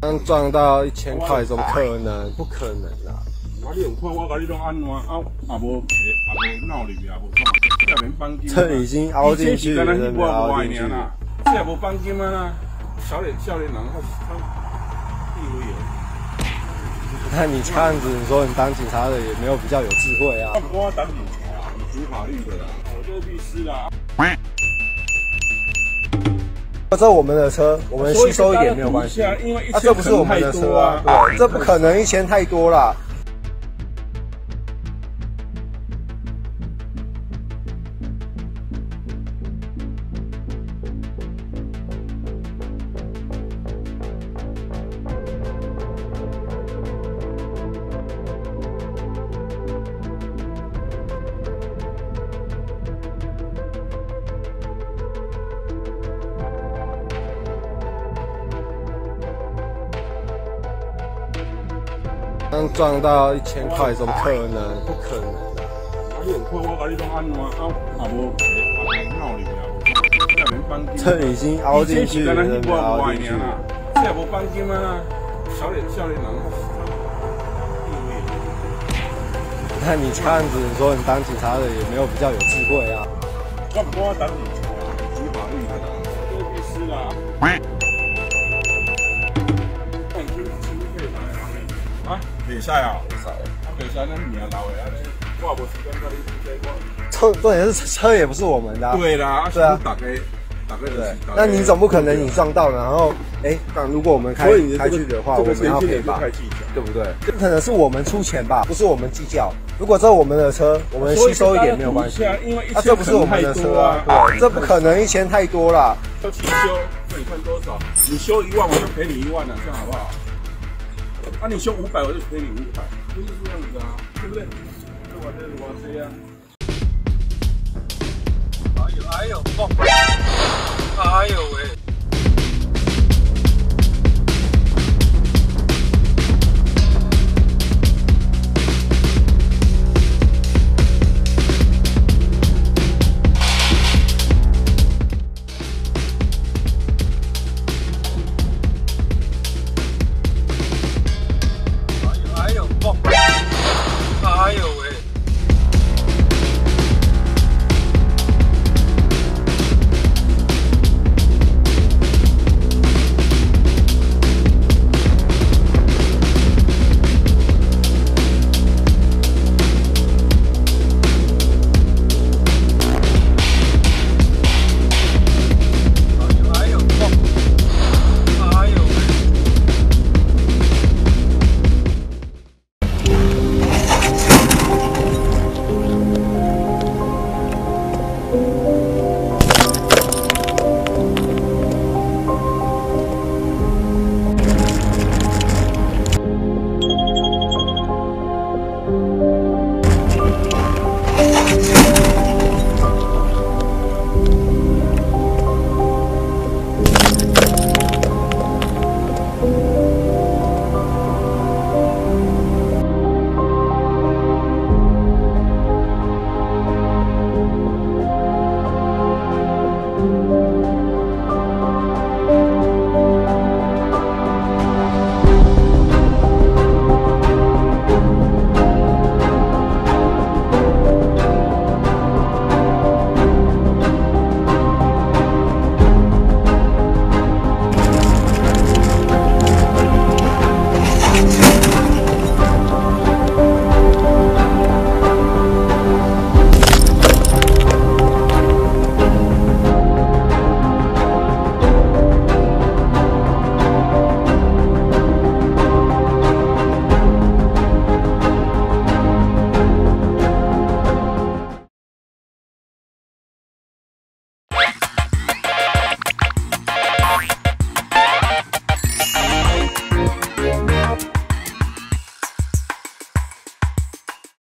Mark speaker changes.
Speaker 1: 刚赚到一千块，怎么可能？不可能啊！
Speaker 2: 我你有看我甲你拢安怎啊？也无赔，也无闹你，也无创，下面绑金。
Speaker 1: 这已经凹进去了，真的凹进去
Speaker 2: 了。这也无绑金啊啦，少年少年人他他地位有。
Speaker 1: 那你这样子，你说你当警察的也没有比较有智慧啊？
Speaker 2: 我当警察，你读法律的啦，我这律师啦。
Speaker 1: 这我们的车，我们吸收一点没有关系。啊，这不是我们的车啊，对，这不可能一千太多了。刚赚到一千块，怎么可能？不可能啊！
Speaker 2: 你有看我甲你拢安怎啊？也无赔，也无闹你啊！下面绑金。
Speaker 1: 这已经凹进去了，真的凹进去
Speaker 2: 了。这也无绑金啊！少年少年人，
Speaker 1: 那你这样子，说你当警察的也没有比较有智慧啊？
Speaker 2: 我不我当警察，执法律的，做律师啦。比赛啊！比赛，比赛那名老的啊！我无时间跟你比赛，我
Speaker 1: 车重点是车也不是我们的。
Speaker 2: 对啦，对啊，打开，打开对。
Speaker 1: 那你总不可能你撞到了，然后哎，那如果我们开开去的话，我们要赔吧？对不对？这可能是我们出钱吧，不是我们计较。如果这是我们的车，我们吸收一点没有关系。
Speaker 2: 因为
Speaker 1: 这不是我们的车啊，对，这不可能一千太多了。
Speaker 2: 要起修，那你看多少？你修一万，我就赔你一万了，这样好不好？那你修五百，我就赔你五百，就是这样子啊，对不对？这我这我这样。哎呦哎呦，哎呦喂！